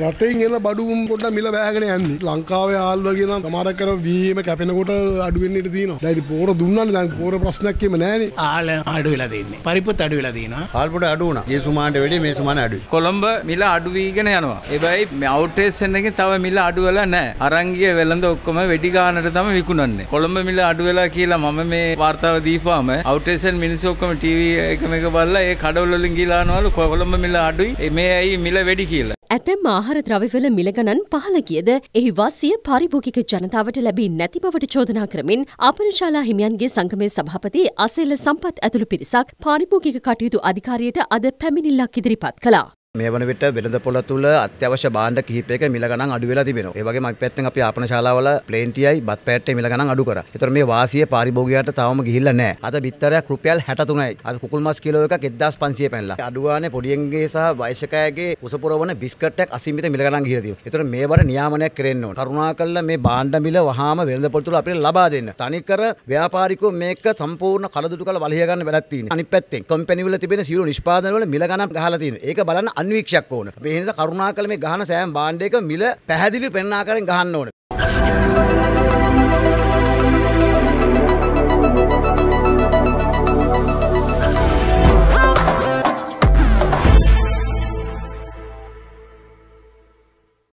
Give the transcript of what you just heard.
රටෙන් එන බඩුම් කොට මිල බෑගෙන යන්නේ ලංකාවේ ආල්වගෙන සමහරක් කර වීම කැපෙනකොට අඩු වෙන්න ඉඩ තියෙනවා. දැන් ඉතින් පෝර දුන්නානේ දැන් පෝර ප්‍රශ්නයක් එම නැහනේ. ආල අඩු වෙලා තින්නේ පරිපුත් අඩු වෙලා තියෙනවා හල්පට අඩු වුණා. ඒ සුමානට වැඩි මේ සුමාන අඩුයි. කොළඹ මිල අඩු වීගෙන යනවා. ඒබයි අවුටේෂන් එකෙන් තව මිල අඩු වෙලා නැහැ. අරන් ගිය වෙළඳ ඔක්කොම වෙඩි ගානට තමයි විකුණන්නේ. කොළඹ මිල අඩු වෙලා කියලා මම මේ වාර්තාව දීපුවාම අවුටේෂන් මිනිස්සු ඔක්කොම ටීවී එකම එක බලලා ඒ කඩවල වලින් ගිහලා අනවලු කොළඹ මිල අඩුයි. මේ ඇයි මිල වැඩි කියලා. ඇතැම් ආහාර ද්‍රව්‍යවල මිල ගණන් පහළ ගියද එහි වාසිය පාරිභෝගික ජනතාවට ලැබී නැති බවට චෝදනා කරමින් ආපනශාලා හිමියන්ගේ සංගමේ සභාපති අසේල සම්පත් ඇතුළු පිරිසක් පාරිභෝගික කටයුතු අධිකාරියට අද පැමිණිල්ලක් ඉදිරිපත් කළා. මේ වන විට වෙළඳ පොළ තුල අත්‍යවශ්‍ය භාණ්ඩ කිහිපයක මිල ගණන් අඩු වෙලා තිබෙනවා. ඒ වගේම අපි පැත්තෙන් අපි ආපන ශාලාවල ප්ලේන්ටියයි බත් පැට්ටේ මිල ගණන් අඩු කරා. ඒතර මේ වාසිය පාරිභෝගිකයාට තවම ගිහිල්ලා නැහැ. අද බිත්තරයක් රුපියල් 63යි. අද කුකුල් මස් කිලෝ එකක් 1500 පැනලා. අඩුවානේ පොඩියන්ගේ සහ වයසකයාගේ කුස පුරවන බිස්කට් එකක් අසීමිත මිල ගණන් ගිහිලා තියෙනවා. ඒතර මේවට නියාමනයක් කරෙන්න ඕන. කරුණාකරලා මේ භාණ්ඩ මිල වහාම වෙළඳ පොළ තුල අපිට ලබා දෙන්න. තනිකර ව්‍යාපාරිකෝ මේක සම්පූර්ණ කලදුටු කළ වලහිය ගන්න වැඩක් තියෙනවා. අනිත් පැත්තෙන් කම්පැනි වල තිබෙන සියලු නිෂ්පාදන වල මිල ගණන් ගහලා තියෙනවා. ඒක බලන්න අන්වීක්ෂයක් ඕන. ඒ නිසා කරුණාකර මේ ගහන සෑම භාණ්ඩයක මිල පැහැදිලි පෙන්වන ආකාරයෙන් ගහන්න ඕන.